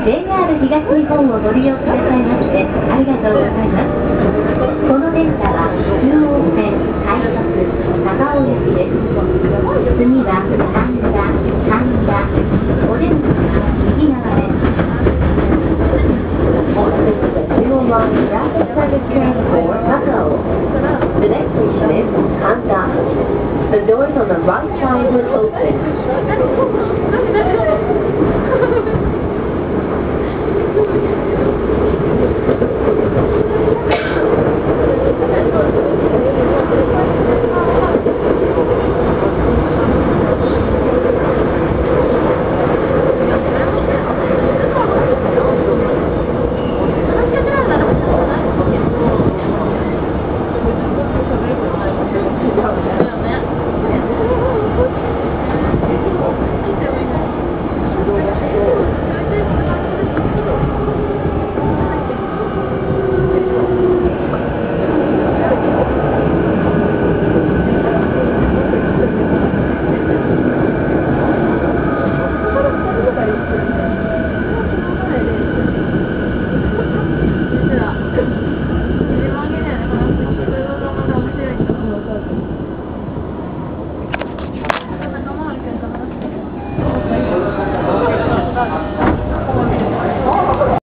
JR 東日本をご利用くださいましてありがとうございます。この電車は中央線快速高尾行きです。次は The next station is. The doors on the right side will open.